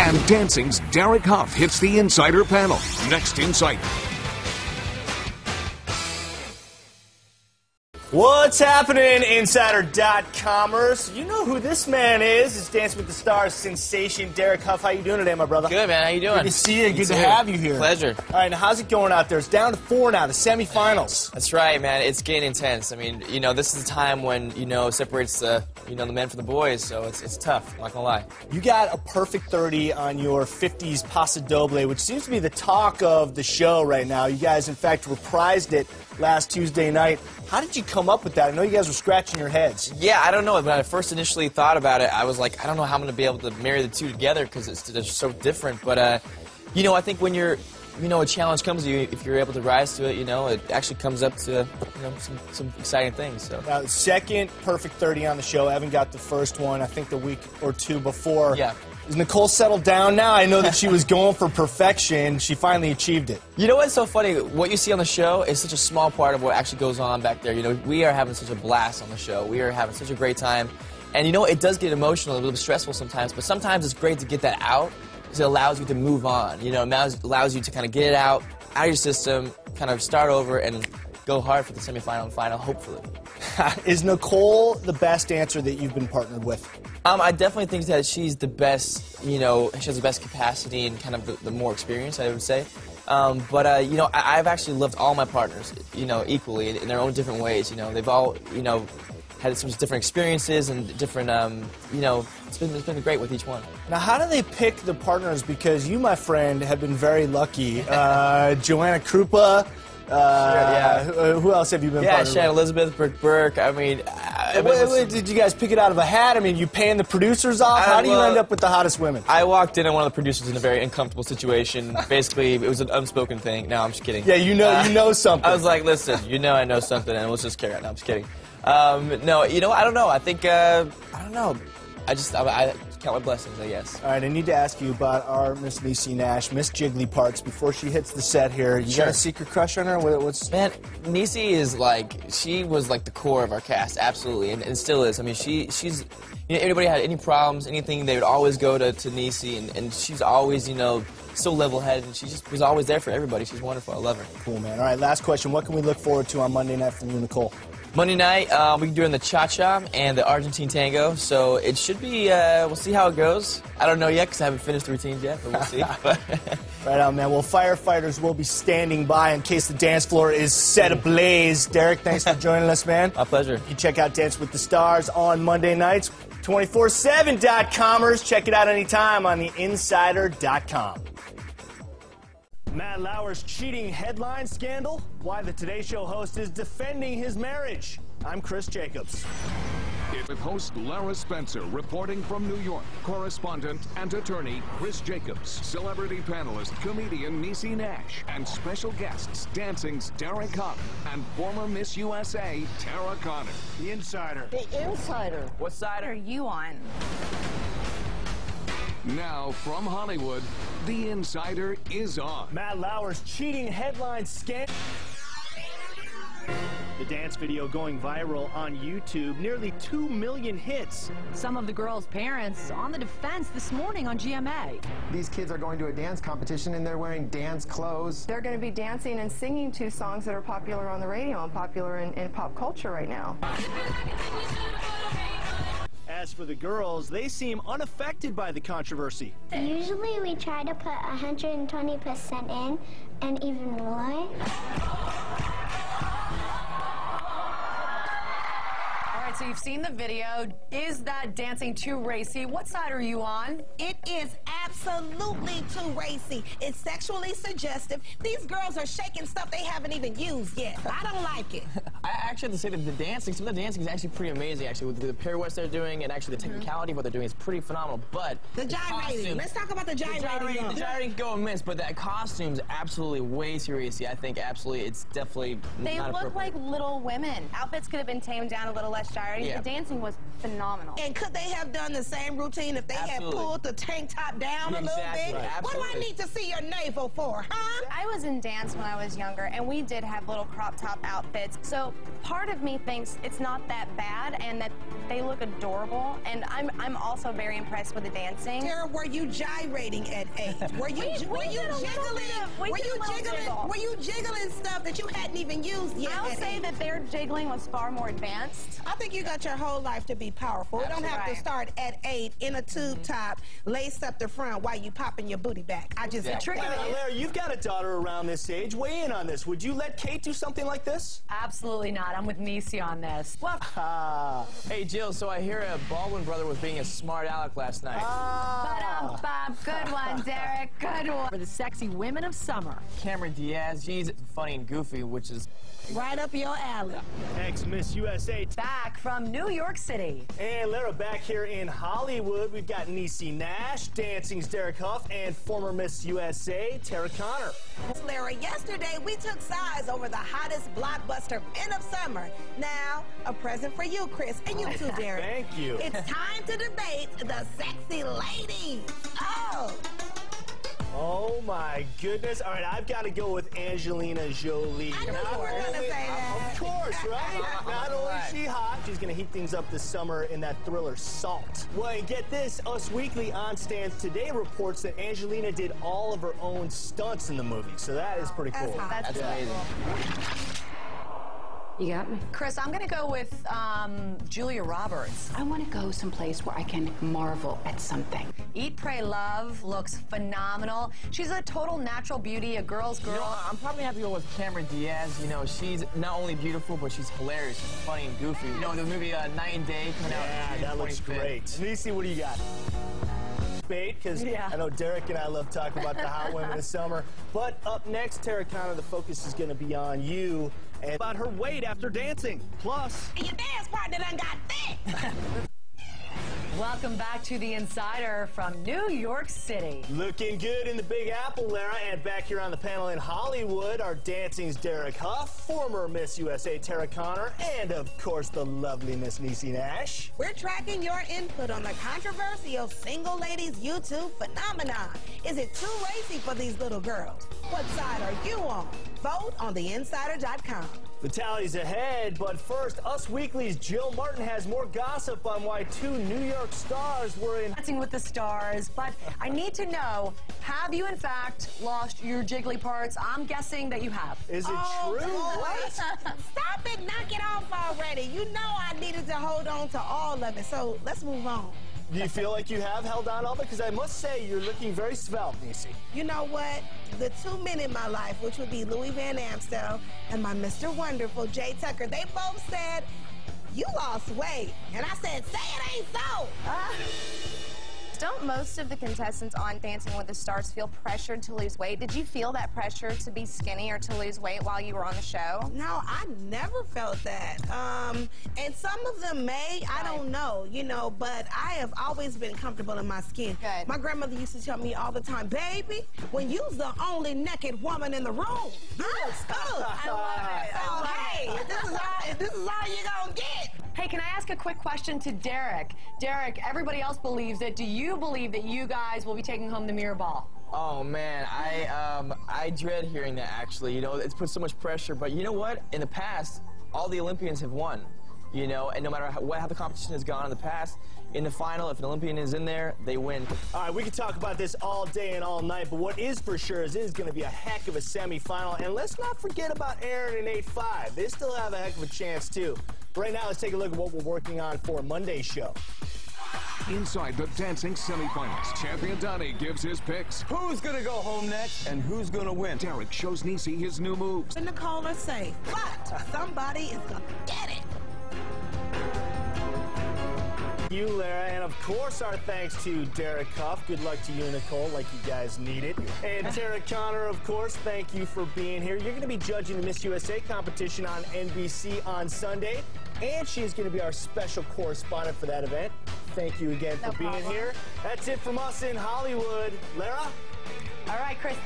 And dancing's Derek Hough hits the Insider panel. Next Insider. What's happening, Insider.commerce? You know who this man is. It's Dance with the Stars sensation, Derek Hough. How you doing today, my brother? Good, man. How you doing? Good to see you. Me Good to have you here. Pleasure. All right, now how's it going out there? It's down to four now, the semifinals. That's right, man. It's getting intense. I mean, you know, this is a time when you know separates the you know the men from the boys, so it's it's tough. I'm not gonna lie. You got a perfect 30 on your 50s Paso Doble, which seems to be the talk of the show right now. You guys, in fact, reprised it last Tuesday night. How did you come up with that? I know you guys were scratching your heads. Yeah, I don't know. When I first initially thought about it, I was like, I don't know how I'm gonna be able to marry the two together because it's they're so different. But uh, you know, I think when you're you know, a challenge comes to you if you're able to rise to it. You know, it actually comes up to you know some, some exciting things. So Now, second perfect 30 on the show. Evan got the first one, I think, the week or two before. Yeah. Is Nicole settled down now? I know that she was going for perfection. She finally achieved it. You know what's so funny? What you see on the show is such a small part of what actually goes on back there. You know, we are having such a blast on the show. We are having such a great time. And you know, it does get emotional, a little bit stressful sometimes, but sometimes it's great to get that out because it allows you to move on. You know, it allows, allows you to kind of get it out, out of your system, kind of start over and go hard for the semifinal and final, hopefully. Is Nicole the best dancer that you've been partnered with? Um, I definitely think that she's the best, you know, she has the best capacity and kind of the, the more experience, I would say. Um, but, uh, you know, I, I've actually loved all my partners, you know, equally in, in their own different ways. You know, they've all, you know, had some different experiences and different, um, you know, it's been, it's been great with each one. Now, how do they pick the partners? Because you, my friend, have been very lucky. Uh, Joanna Krupa. Uh, yeah. who, who else have you been Yeah, partnered she had with? Elizabeth Brooke Burke. I mean, I, I mean, Wait, wait, did you guys pick it out of a hat? I mean, you paying the producers off? How Uh, do you well- end up with the hottest women? I walked in and one of the producers in a very uncomfortable situation. Basically, it was an unspoken thing. No, I'm just kidding. Yeah, you know, Uh, you know something. I was like, listen, you know I know something, and let's just carry on. No, I'm just kidding. Um, no, you know, I don't know. I think, uh, I don't know. I just, I, I count my blessings, I guess. All right, I need to ask you about our Miss Niecy Nash, Miss Jiggly Parts, before she hits the set here. You Sure. got a secret crush on her? What- What's Man, Niecy is like she was like the core of our cast, absolutely, and, and still is. I mean, she she's you know anybody had any problems, anything, they would always go to to Niecy, and, and she's always you know so level-headed, and she just was always there for everybody. She's wonderful. I love her. cool, man? All right, last question. What can we look forward to on Monday night from you, Nicole? Monday night, uh, we're doing the cha-cha and the Argentine tango, so it should be. Uh, we'll see how it goes. I don't know yet because I haven't finished the routines yet, but we'll see. Right on, man. Well, firefighters will be standing by in case the dance floor is set ablaze. Derek, thanks for joining us, man. my pleasure. You can check out Dance with the Stars on Monday nights. 247.commerce. Check it out anytime on the insider.com. Matt Lauer's cheating headline scandal. Why the Today Show host is defending his marriage. I'm Chris Jacobs. With host Lara Spencer reporting from New York, correspondent and attorney Chris Jacobs, celebrity panelist comedian Niecy Nash, and special guests Dancing's Derek Hough and former Miss USA Tara Conner. The Insider. The Insider. What side are you on? Now from Hollywood, The Insider is on. Matt Lauer's cheating headline scandal. The dance video going viral on YouTube, nearly 2 million hits. Some of the girls' parents on the defense this morning on GMA. These kids are going to a dance competition and they're wearing dance clothes. They're going to be dancing and singing to songs that are popular on the radio and popular in, in pop culture right now. As for the girls, they seem unaffected by the controversy. Usually we try to put 120% in and even more. All right, so you've seen the video. Is that dancing too racy? What side are you on? It is absolutely too racy. It's sexually suggestive. These girls are shaking stuff they haven't even used yet. I don't like it. I actually have to say that the dancing, some of the dancing is actually pretty amazing. Actually, with the pirouettes they're doing, and actually the mm-hmm. technicality of what they're doing is pretty phenomenal. But The gyrating. costume- Let's talk about the The gyrating. gyrating, now. the gyrating go and miss, but that costume's absolutely way too racy. I think absolutely, it's definitely They not look like little women. Outfits could have been tamed down a little less gyrating. Yeah. The dancing was phenomenal. And could they have done the same routine if they Absolutely. had pulled the tank top down around a little Exactly, bit. What do I need to see your navel for, huh? I was in dance when I was younger, and we did have little crop top outfits. So part of me thinks it's not that bad, and that they look adorable. And I'm I'm also very impressed with the dancing. Tara, were you gyrating at eight? Were you We- were we you did a little jiggling? of- we were you jiggling? jiggle. Were you jiggling stuff that you hadn't even used yet? I'll at say eight? that their jiggling was far more advanced. I think you got your whole life to be powerful. It don't have to start at eight in a tube mm-hmm. top, laced up the front while you popping your booty back. I just Yeah. don't Trick think- of Uh, it- Larry, you've got a daughter around this age. Weigh in on this. Would you let Kate do something like this? Absolutely not. I'm with Niecy on this. Well, Ah. Hey, Jill, so I hear a Baldwin brother was being a smart aleck last night. Ah. Bob, good one, Derek. Good one. for the sexy women of summer. Cameron Diaz, she's funny and goofy, which is right up your alley. Ex-Miss USA. Back from New York City. And Lara, back here in Hollywood, we've got Niecy Nash, Dancing's Derek Hough, and former Miss USA, Tara Conner. Larry, yesterday we took sides over the hottest blockbuster end of summer. Now, a present for you, Chris, and you too, Derek. Thank you. It's time to debate the sexy ladies. Oh, Oh my goodness. All right, I've got to go with Angelina Jolie. I knew you were gonna say that. Of course, right? Not only is she hot, she's going to heat things up this summer in that thriller Salt. Well, and get this, Us Weekly on stands today reports that Angelina did all of her own stunts in the movie, so that is pretty cool. hot. That's that's amazing. You got me? Chris, I'm going to go with um, Julia Roberts. I want to go someplace where I can marvel at something. Eat, Pray, Love looks phenomenal. She's a total natural beauty, a girl's girl. You know, I'm probably have to go with Cameron Diaz. You know, she's not only beautiful, but she's hilarious, she's funny and goofy. You know, the movie uh, Knight and Day coming out. Yeah, that looks great. Niecy, what do you got? Bait, because Yeah. I know Derek and I love talking about the hot women of summer. But up next, Tara Conner, the focus is going to be on you and about her weight after dancing. Plus, your dance partner done got thick. Welcome back to The Insider from New York City. looking good in the Big Apple, Lara. And back here on the panel in Hollywood, are dancing's Derek Hough, former Miss USA Tara Conner, and of course the lovely Miss Niecy Nash. We're tracking your input on the controversial single ladies YouTube phenomenon. Is it too racy for these little girls? What side are you on? Vote on theinsider.com. The tally's ahead, but first, Us Weekly's Jill Martin has more gossip on why two New York stars were in. Dancing with the Stars, but I need to know have you, in fact, lost your jiggly parts? I'm guessing that you have. Is it Oh, true? What? Stop it, knock it off already. You know I needed to hold on to all of it, so let's move on. Do you feel like you have held on all it? Because I must say, you're looking very svelte, Niecy. You know what? The two men in my life, which would be Louis Van Amstel and my Mr. Wonderful, Jay Tucker, they both said, you lost weight. And I said, say it ain't so. Ah. Don't most of the contestants on Dancing with the Stars feel pressured to lose weight? Did you feel that pressure to be skinny or to lose weight while you were on the show? No, I never felt that. Um, and some of them may, I don't know, you know, but I have always been comfortable in my skin. Good. My grandmother used to tell me all the time, baby, when you's the only naked woman in the room, you look good. I love it. I So, love hey, it. if this is all, if this is all you're gonna get. Hey, can I ask a quick question to Derek? Derek, everybody else believes it. Do you believe that you guys will be taking home the mirror ball? Oh man, I um I dread hearing that actually. You know, it's put so much pressure. But you know what? In the past, all the Olympians have won. You know, and no matter how, what, how the competition has gone in the past, in the final, if an Olympian is in there, they win. All right, we can talk about this all day and all night, but what is for sure is it is going to be a heck of a semifinal. And let's not forget about Erin and 8-5. They still have a heck of a chance, too. Right now, let's take a look at what we're working on for Monday's show. Inside the dancing semifinals, champion Donny gives his picks. Who's gonna go home next and who's gonna win? Derek shows Niecy his new moves. And Nicole are safe, but somebody is gonna get it. You, Lara, and of course, our thanks to Derek Hough. Good luck to you, Nicole, like you guys need it. And Tara Conner, of course, thank you for being here. You're going to be judging the Miss USA competition on NBC on Sunday, and she's going to be our special correspondent for that event. Thank you again No for being problem. here. That's it from us in Hollywood. Lara? All right, Chris.